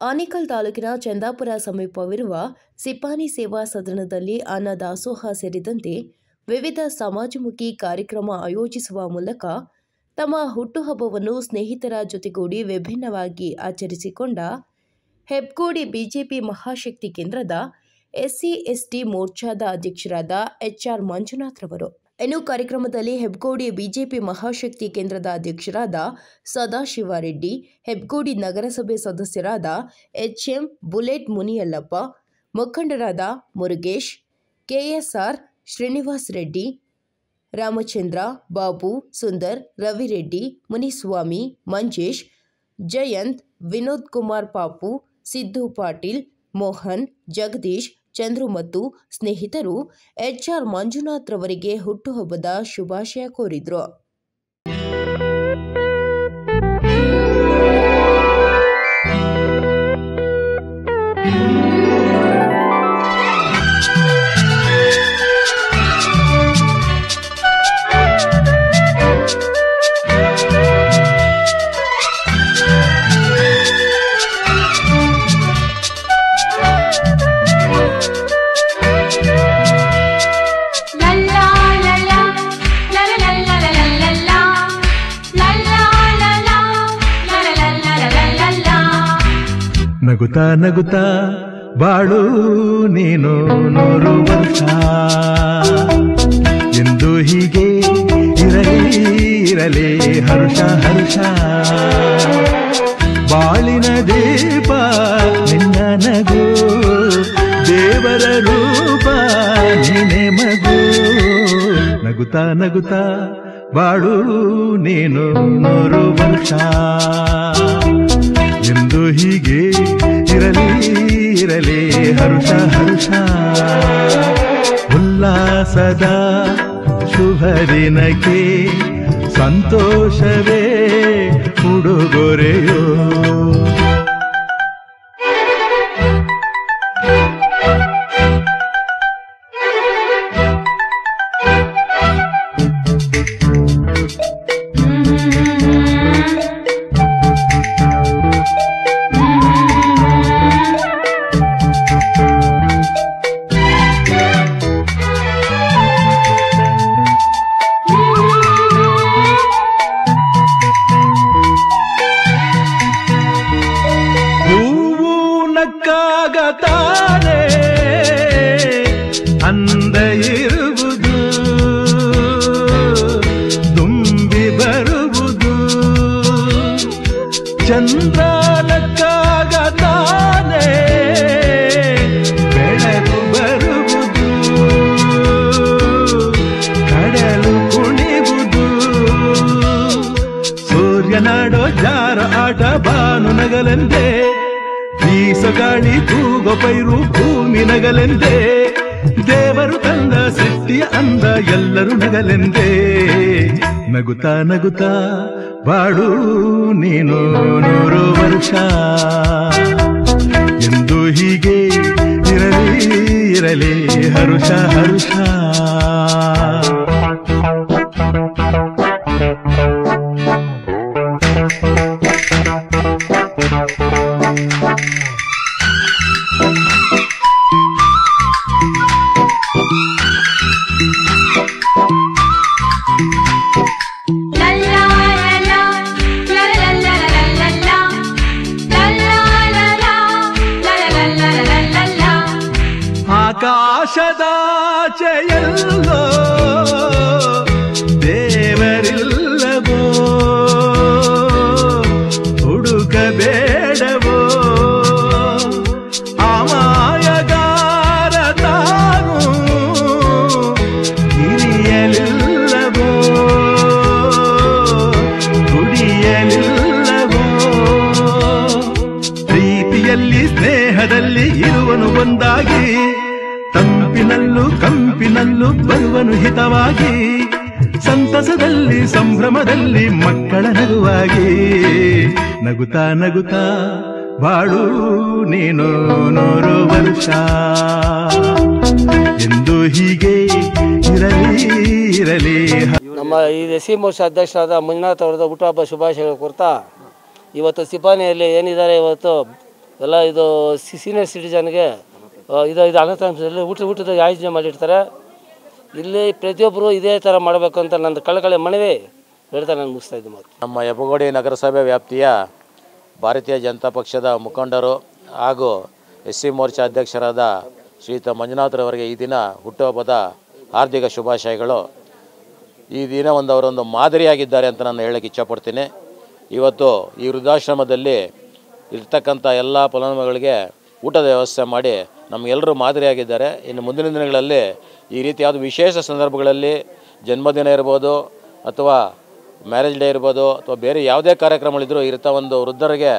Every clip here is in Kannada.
ಆನೇಕಲ್ ತಾಲೂಕಿನ ಚಂದಾಪುರ ಸಮೀಪವಿರುವ ಸಿಪಾನಿ ಸೇವಾ ಸದನದಲ್ಲಿ ಅನ್ನ ದಾಸೋಹ ಸೇರಿದಂತೆ ವಿವಿಧ ಸಮಾಜಮುಖಿ ಕಾರ್ಯಕ್ರಮ ಆಯೋಜಿಸುವ ಮೂಲಕ ತಮ್ಮ ಹುಟ್ಟುಹಬ್ಬವನ್ನು ಸ್ನೇಹಿತರ ಜೊತೆಗೂಡಿ ವಿಭಿನ್ನವಾಗಿ ಆಚರಿಸಿಕೊಂಡ ಹೆಬ್ಗೋಡಿ ಬಿಜೆಪಿ ಮಹಾಶಕ್ತಿ ಕೇಂದ್ರದ ಎಸ್ಸಿ ಎಸ್ಟಿ ಮೋರ್ಚಾದ ಅಧ್ಯಕ್ಷರಾದ ಎಚ್ಆರ್ ಮಂಜುನಾಥ್ ರವರು. ಇನ್ನು ಕಾರ್ಯಕ್ರಮದಲ್ಲಿ ಹೆಬ್ಗೋಡಿ ಬಿಜೆಪಿ ಮಹಾಶಕ್ತಿ ಕೇಂದ್ರದ ಅಧ್ಯಕ್ಷರಾದ ಸದಾಶಿವರೆಡ್ಡಿ, ಹೆಬ್ಗೋಡಿ ನಗರಸಭೆ ಸದಸ್ಯರಾದ ಎಚ್ಎಂ ಬುಲೆಟ್ ಮುನಿಯಲ್ಲಪ್ಪ, ಮುಖಂಡರಾದ ಮುರುಗೇಶ್, ಕೆಎಸ್ಆರ್ ಶ್ರೀನಿವಾಸ್ ರೆಡ್ಡಿ, ರಾಮಚಂದ್ರ, ಬಾಬು, ಸುಂದರ್, ರವಿರೆಡ್ಡಿ, ಮುನಿಸ್ವಾಮಿ, ಮಂಜೇಶ್, ಜಯಂತ್ ವಿನೋದ್ ಕುಮಾರ್ ಪಾಪು, ಸಿದ್ದು ಪಾಟೀಲ್, ಮೋಹನ್, ಜಗದೀಶ್ ಚಂದ್ರು ಮತ್ತು ಸ್ನೇಹಿತರು ಎಚ್ಆರ್ ಮಂಜುನಾಥ್ ರವರಿಗೆ ಹುಟ್ಟುಹಬ್ಬದ ಶುಭಾಶಯ ಕೋರಿದ್ರು. ನಗುತ್ತಾ ನಗುತ್ತಾ ಬಾಳು ನೀನು ನೂರು ವರ್ಷ. ಎಂದು ಹೀಗೆ ಇರಲಿ ಇರಲಿ, ಹರ್ಷ ಹರ್ಷ. ಬಾಳಿನ ದೀಪ ನಿನ್ನ ನಗು, ದೇವರ ರೂಪ ನೀನೆ ಮಗು. ನಗುತ್ತಾ ನಗುತ್ತಾ ಬಾಳು ನೀನು ನೂರು ವರ್ಷ. ಇರಲಿ ಹರುಷ ಹರುಷ. ಉಲ್ಲಾಸದ ಶುಭ ದಿನಕ್ಕೆ ಸಂತೋಷವೇ ಉಡುಗೊರೆಯೋ. ಚಂದ್ರ ನಕ್ಕಾಗ ತಾನೇ ಬೆಳಕು ಬರುವುದು, ಕಡಲು ಕುಣಿವುದು. ಸೂರ್ಯನಾಡೋ ಜಾರ ಆಟ ಬಾನು ನಗಲೆಂದೇ ಬೀಸಗಾಳಿ ತೂಗೋ ಪೈರು ಭೂಮಿ ನಗಲೆಂದೇ, ದೇವರು ತಂದ ಸೃಷ್ಟಿಯ ಅಂದ ಎಲ್ಲರೂ ನಗಲೆಂದೇ. ನಗುತ್ತಾ ನಗುತ್ತಾ ಬಾಳು ನೀನು ನೂರು ವರ್ಷ. ಎಂದು ಹೀಗೆ ಇರಲಿ ಇರಲಿ ಹರುಷ ಹರುಷ. ಆಕಾಶದಾಚೆಯಲ್ಲೋ ದೇವರಿಲ್ಲವೋ? ಹುಡುಕಬೇಡವೋ? ಅಮಾಯಗಾರ ತಾನು ಹಿರಿಯಲಿಲ್ಲವೋ? ಕುಡಿಯಲಿಲ್ಲವೋ? ಪ್ರೀತಿಯಲ್ಲಿ ಸ್ನೇಹದಲ್ಲಿ ಇರುವನು ಒಂದಾಗಿ ಕಂಪಿನಲ್ಲೂ ಬರುವನು ಹಿತವಾಗಿ, ಸಂತಸದಲ್ಲಿ, ಸಂಭ್ರಮದಲ್ಲಿ, ಮಕ್ಕಳ ನಗುವಾಗಿ. ನಗುತ್ತಾ ನಗುತ್ತಾ, ಬಾಳು, ನೀನು ನೂರು ವರ್ಷ. ಎಂದು ಹೀಗೆ ಇರಲಿ ಇರಲಿ. ನಮ್ಮ ಈ ಎಸಿ ಅಧ್ಯಕ್ಷರಾದ ಮಂಜುನಾಥ್ ಅವರದ ಹುಟ್ಟುಹಬ್ಬ ಶುಭಾಶಯಗಳು ಕೊಡ್ತಾ, ಇವತ್ತು ಸಿಪಾನಿಯಲ್ಲಿ ಏನಿದ್ದಾರೆ ಇವತ್ತು? ಎಲ್ಲ ಇದು ಸೀನಿಯರ್ ಸಿಟಿಜನ್ಗೆ ಇದು ಇದು ಅನಾಥಾಂಶದಲ್ಲಿ ಊಟ, ಊಟದ ಆಯೋಜನೆ ಮಾಡಿರ್ತಾರೆ. ಇಲ್ಲಿ ಪ್ರತಿಯೊಬ್ಬರು ಇದೇ ಥರ ಮಾಡಬೇಕು ಅಂತ ನಂದು ಕಳಕಳಿ ಮನವಿ ಹೇಳ್ತಾ ನಾನು ಮುಗಿಸ್ತಾ ಇದ್ದೆ ಮಾತು. ನಮ್ಮ ಯಬಗೋಡಿ ನಗರಸಭೆ ವ್ಯಾಪ್ತಿಯ ಭಾರತೀಯ ಜನತಾ ಪಕ್ಷದ ಮುಖಂಡರು ಹಾಗೂ ಎಸ್ ಸಿ ಮೋರ್ಚಾ ಅಧ್ಯಕ್ಷರಾದ ಶ್ರೀಯುತ ಮಂಜುನಾಥ್ರವರಿಗೆ ಈ ದಿನ ಹುಟ್ಟುಹಬ್ಬದ ಹಾರ್ದಿಕ ಶುಭಾಶಯಗಳು. ಈ ದಿನ ಒಂದು ಅವರೊಂದು ಮಾದರಿಯಾಗಿದ್ದಾರೆ ಅಂತ ನಾನು ಹೇಳಕ್ಕೆ ಇಚ್ಛಪಡ್ತೀನಿ. ಇವತ್ತು ಈ ವೃದ್ಧಾಶ್ರಮದಲ್ಲಿ ಇರ್ತಕ್ಕಂಥ ಎಲ್ಲ ಫಲಾನುಭವಿಗಳಿಗೆ ಊಟದ ವ್ಯವಸ್ಥೆ ಮಾಡಿ ನಮಗೆಲ್ಲರೂ ಮಾದರಿಯಾಗಿದ್ದಾರೆ ಇನ್ನು ಮುಂದಿನ ದಿನಗಳಲ್ಲಿ ಈ ರೀತಿ ಯಾವುದು ವಿಶೇಷ ಸಂದರ್ಭಗಳಲ್ಲಿ ಜನ್ಮದಿನ ಇರ್ಬೋದು ಅಥವಾ ಮ್ಯಾರೇಜ್ ಡೇ ಇರ್ಬೋದು ಅಥವಾ ಬೇರೆ ಯಾವುದೇ ಕಾರ್ಯಕ್ರಮಗಳಿದ್ದರೂ ಇರ್ತ ಒಂದು ವೃದ್ಧರಿಗೆ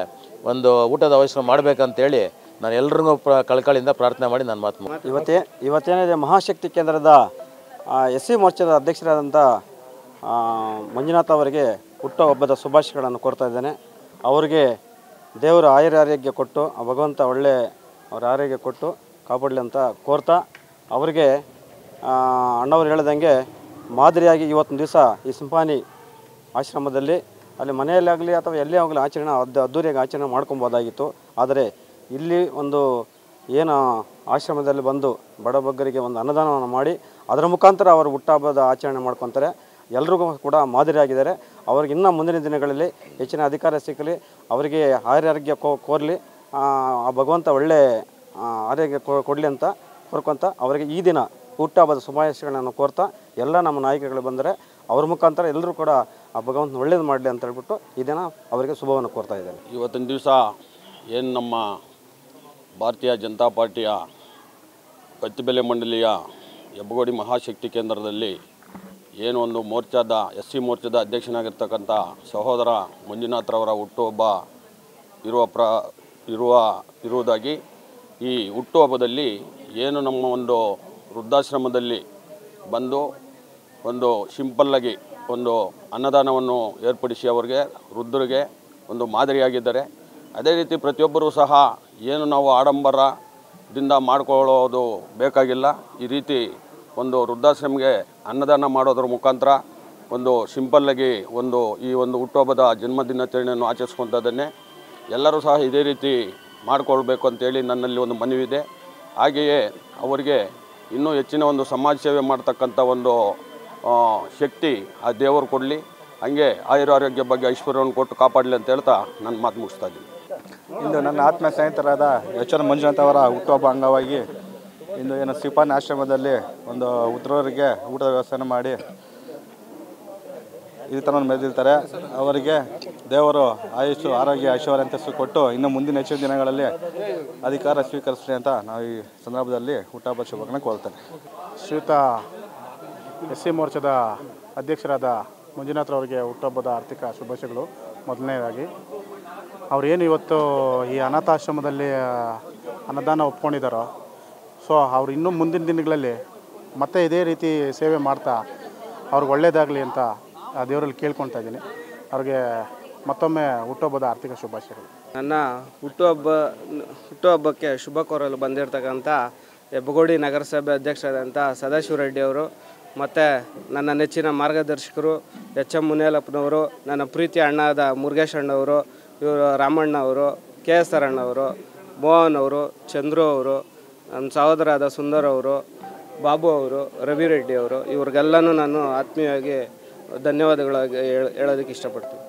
ಒಂದು ಊಟದ ಅವಶ್ಯಕ ಮಾಡಬೇಕಂತೇಳಿ ನಾನು ಎಲ್ರಿಗೂ ಪ್ರ ಕಳ್ಕಳಿಂದ ಪ್ರಾರ್ಥನೆ ಮಾಡಿ ನನ್ನ ಮಾತು. ಇವತ್ತೇ ಇವತ್ತೇನಿದೆ ಮಹಾಶಕ್ತಿ ಕೇಂದ್ರದ ಎಸ್ ಸಿ ಮೋರ್ಚಾದ ಅಧ್ಯಕ್ಷರಾದಂಥ ಮಂಜುನಾಥ ಅವರಿಗೆ ಹುಟ್ಟುಹಬ್ಬದ ಶುಭಾಶಯಗಳನ್ನು ಕೊಡ್ತಾ ಇದ್ದೇನೆ ಅವರಿಗೆ ದೇವರ ಆಯುರಾರೋಗ್ಯ ಕೊಟ್ಟು ಭಗವಂತ ಒಳ್ಳೆ ಅವರ ಆರೋಗ್ಯ ಕೊಟ್ಟು ಕಾಪಾಡಲಿ ಅಂತ ಕೋರ್ತಾ ಅವರಿಗೆ ಅಣ್ಣವ್ರು ಹೇಳ್ದಂಗೆ ಮಾದರಿಯಾಗಿ ಇವತ್ತಿನ ದಿವಸ ಈ ಸಿಂಪಾನಿ ಆಶ್ರಮದಲ್ಲಿ ಅಲ್ಲಿ ಮನೆಯಲ್ಲಾಗಲಿ ಅಥವಾ ಎಲ್ಲೇ ಆಗಲಿ ಆಚರಣೆ ಅದ್ದ ಅದ್ದೂರಿಯಾಗಿ ಆಚರಣೆ ಮಾಡ್ಕೊಬೋದಾಗಿತ್ತು. ಆದರೆ ಇಲ್ಲಿ ಒಂದು ಏನು ಆಶ್ರಮದಲ್ಲಿ ಬಂದು ಬಡಬಗ್ಗರಿಗೆ ಒಂದು ಅನ್ನದಾನವನ್ನು ಮಾಡಿ ಅದರ ಮುಖಾಂತರ ಅವರು ಹುಟ್ಟಹಬ್ಬದ ಆಚರಣೆ ಮಾಡ್ಕೊತಾರೆ. ಎಲ್ರಿಗೂ ಕೂಡ ಮಾದರಿಯಾಗಿದ್ದಾರೆ. ಅವ್ರಿಗೆ ಇನ್ನೂ ಮುಂದಿನ ದಿನಗಳಲ್ಲಿ ಹೆಚ್ಚಿನ ಅಧಿಕಾರ ಸಿಕ್ಕಲಿ, ಅವರಿಗೆ ಆರೋಗ್ಯ ಕೋರಲಿ ಆ ಭಗವಂತ ಒಳ್ಳೆ ಆರೋಗ್ಯ ಕೊಡಲಿ ಅಂತ ಕೋರ್ಕೊಂತ ಅವರಿಗೆ ಈ ದಿನ ಹುಟ್ಟುಹಬ್ಬದ ಶುಭಾಶಯಗಳನ್ನು ಕೋರ್ತಾ ಎಲ್ಲ ನಮ್ಮ ನಾಯಕಗಳು ಬಂದರೆ ಅವ್ರ ಮುಖಾಂತರ ಎಲ್ಲರೂ ಕೂಡ ಆ ಭಗವಂತನ ಒಳ್ಳೇದು ಮಾಡಲಿ ಅಂತ ಹೇಳ್ಬಿಟ್ಟು ಈ ದಿನ ಅವರಿಗೆ ಶುಭವನ್ನು ಕೋರ್ತಾ ಇದ್ದೇನೆ. ಇವತ್ತಿನ ದಿವಸ ಏನು ನಮ್ಮ ಭಾರತೀಯ ಜನತಾ ಪಾರ್ಟಿಯ ಕತ್ತಿಬೆಲೆ ಮಂಡಳಿಯ ಹೆಬ್ಬಗೋಡಿ ಮಹಾಶಕ್ತಿ ಕೇಂದ್ರದಲ್ಲಿ ಏನು ಒಂದು ಮೋರ್ಚಾದ, ಎಸ್ ಸಿ ಮೋರ್ಚಾದ ಅಧ್ಯಕ್ಷನಾಗಿರ್ತಕ್ಕಂಥ ಸಹೋದರ ಮಂಜುನಾಥ್ರವರ ಹುಟ್ಟುಹಬ್ಬ ಇರುವ ಪ್ರ ಇರುವ, ಇರುವುದಾಗಿ ಈ ಹುಟ್ಟುಹಬ್ಬದಲ್ಲಿ ಏನು ನಮ್ಮ ಒಂದು ವೃದ್ಧಾಶ್ರಮದಲ್ಲಿ ಬಂದು ಒಂದು ಸಿಂಪಲ್ಲಾಗಿ ಒಂದು ಅನ್ನದಾನವನ್ನು ಏರ್ಪಡಿಸಿ ಅವರಿಗೆ, ವೃದ್ಧರಿಗೆ ಒಂದು ಮಾದರಿಯಾಗಿದ್ದಾರೆ. ಅದೇ ರೀತಿ ಪ್ರತಿಯೊಬ್ಬರೂ ಸಹ ಏನು ನಾವು ಆಡಂಬರದಿಂದ ಮಾಡಿಕೊಳ್ಳೋದು ಬೇಕಾಗಿಲ್ಲ. ಈ ರೀತಿ ಒಂದು ವೃದ್ಧಾಶ್ರಮಕ್ಕೆ ಅನ್ನದಾನ ಮಾಡೋದ್ರ ಮುಖಾಂತರ ಒಂದು ಸಿಂಪಲ್ಲಾಗಿ ಒಂದು ಈ ಒಂದು ಹುಟ್ಟುಹಬ್ಬದ ಜನ್ಮದಿನಾಚರಣೆಯನ್ನು ಆಚರಿಸ್ಕೊತಾ ಇದ್ದೇನೆ. ಎಲ್ಲರೂ ಸಹ ಇದೇ ರೀತಿ ಮಾಡಿಕೊಳ್ಬೇಕು ಅಂತೇಳಿ ನನ್ನಲ್ಲಿ ಒಂದು ಮನವಿದೆ ಹಾಗೆಯೇ ಅವರಿಗೆ ಇನ್ನೂ ಹೆಚ್ಚಿನ ಒಂದು ಸಮಾಜ ಸೇವೆ ಮಾಡ್ತಕ್ಕಂಥ ಒಂದು ಶಕ್ತಿ ಆ ದೇವರು ಕೊಡಲಿ. ಹಾಗೆ ಆಯುರಾರೋಗ್ಯ ಬಗ್ಗೆ ಐಶ್ವರ್ಯವನ್ನು ಕೊಟ್ಟು ಕಾಪಾಡಲಿ ಅಂತ ಹೇಳ್ತಾ ನನ್ನ ಮಾತು ಮುಗಿಸ್ತಾ ಇದ್ದೀನಿ. ಇಂದು ನನ್ನ ಆತ್ಮ ಸ್ನೇಹಿತರಾದ ಎಚ್ ಎನ್ ಮಂಜುನಾಥ್ ಅವರ ಹುಟ್ಟುಹಬ್ಬ ಅಂಗವಾಗಿ ಇಂದು ಏನು ಸಿಪಾನ್ ಆಶ್ರಮದಲ್ಲಿ ಒಂದು ಉತ್ತರವರಿಗೆ ಊಟದ ವ್ಯವಸ್ಥೆಯನ್ನು ಮಾಡಿ ಥರ ಮೆರೆದಿರ್ತಾರೆ. ಅವರಿಗೆ ದೇವರು ಆಯುಷು, ಆರೋಗ್ಯ, ಐಶ್ವರ್ಯ ಅಂತ ಕೊಟ್ಟು ಇನ್ನು ಮುಂದಿನ ಹೆಚ್ಚಿನ ದಿನಗಳಲ್ಲಿ ಅಧಿಕಾರ ಸ್ವೀಕರಿಸಲಿ ಅಂತ ನಾವು ಈ ಸಂದರ್ಭದಲ್ಲಿ ಹುಟ್ಟಹಬ್ಬದ ಶುಭಗಳನ್ನು ಕೋರ್ತೇನೆ ಶ್ರೀಯುತ ಎಸ್ ಸಿ ಮೋರ್ಚಾದ ಅಧ್ಯಕ್ಷರಾದ ಮಂಜುನಾಥ್ರವರಿಗೆ ಹುಟ್ಟಹಬ್ಬದ ಆರ್ಥಿಕ ಶುಭಾಶಯಗಳು. ಮೊದಲನೇದಾಗಿ ಅವ್ರೇನು ಇವತ್ತು ಈ ಅನಾಥಾಶ್ರಮದಲ್ಲಿ ಅನ್ನದಾನ ಒಪ್ಕೊಂಡಿದ್ದಾರೋ, ಸೊ ಅವ್ರು ಇನ್ನೂ ಮುಂದಿನ ದಿನಗಳಲ್ಲಿ ಮತ್ತೆ ಇದೇ ರೀತಿ ಸೇವೆ ಮಾಡ್ತಾ ಅವ್ರಿಗೆ ಒಳ್ಳೆಯದಾಗಲಿ ಅಂತ ಆ ದೇವರಲ್ಲಿ ಕೇಳ್ಕೊಳ್ತಾ ಇದ್ದೀನಿ. ಅವ್ರಿಗೆ ಮತ್ತೊಮ್ಮೆ ಹುಟ್ಟುಹಬ್ಬದ ಆರ್ಥಿಕ ಶುಭಾಶಯಗಳು. ನನ್ನ ಹುಟ್ಟುಹಬ್ಬ, ಹುಟ್ಟುಹಬ್ಬಕ್ಕೆ ಶುಭ ಕೋರಲು ಬಂದಿರತಕ್ಕಂಥ ಹೆಬ್ಬಗೋಡಿ ನಗರಸಭೆ ಅಧ್ಯಕ್ಷರಾದಂಥ ಸದಾಶಿವ ರೆಡ್ಡಿ ಅವರು, ಮತ್ತು ನನ್ನ ನೆಚ್ಚಿನ ಮಾರ್ಗದರ್ಶಕರು ಎಚ್ ಎಂ ಮುನಿಯಲಪ್ಪನವರು ನನ್ನ ಪ್ರೀತಿ ಅಣ್ಣಾದ ಮುರುಗೇಶ್ ಅಣ್ಣವರು, ಇವರು ರಾಮಣ್ಣ ಅವರು ಕೆ ಎಸ್ ಅಣ್ಣವರು ಮೋಹನ್ ಅವರು, ಚಂದ್ರು ಅವರು, ನನ್ನ ಸಹೋದರಾದ ಸುಂದರ್ ಅವರು, ಬಾಬು ಅವರು, ರವಿ ರೆಡ್ಡಿ ಅವರು, ಇವ್ರಿಗೆಲ್ಲನೂ ನಾನು ಆತ್ಮೀಯವಾಗಿ ಧನ್ಯವಾದಗಳಾಗಿ ಹೇಳ- ಹೇಳೋದಕ್ಕೆ ಇಷ್ಟಪಡ್ತೀನಿ.